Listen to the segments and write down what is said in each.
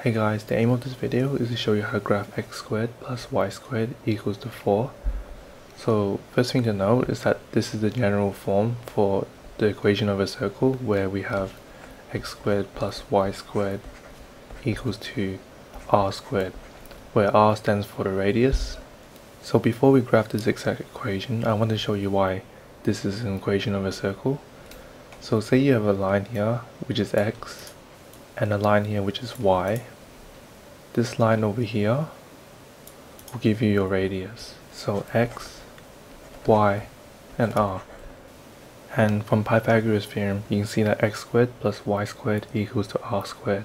Hey guys, the aim of this video is to show you how to graph x squared plus y squared equals to 4. So first thing to note is that this is the general form for the equation of a circle where we have x squared plus y squared equals to r squared, where r stands for the radius. So before we graph this exact equation, I want to show you why this is an equation of a circle. So say you have a line here, which is x, and a line here, which is y. This line over here will give you your radius. So x, y, and r. And from Pythagoras theorem, you can see that x squared plus y squared equals to r squared.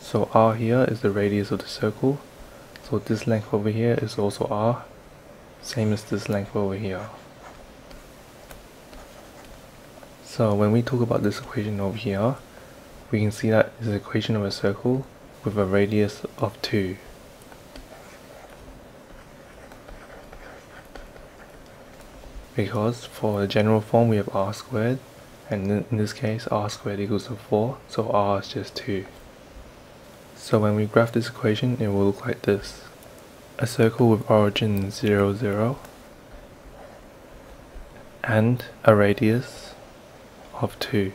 So r here is the radius of the circle. So this length over here is also r, same as this length over here. So when we talk about this equation over here, we can see that it's an equation of a circle with a radius of 2. Because for the general form we have r squared, and in this case r squared equals to 4, so r is just 2. So when we graph this equation, it will look like this. A circle with origin 0, 0, and a radius of 2.